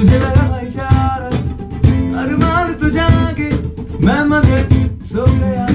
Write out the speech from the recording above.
तुझे लगा इशारा अरमान तुझे आगे मैं मगर सो गया।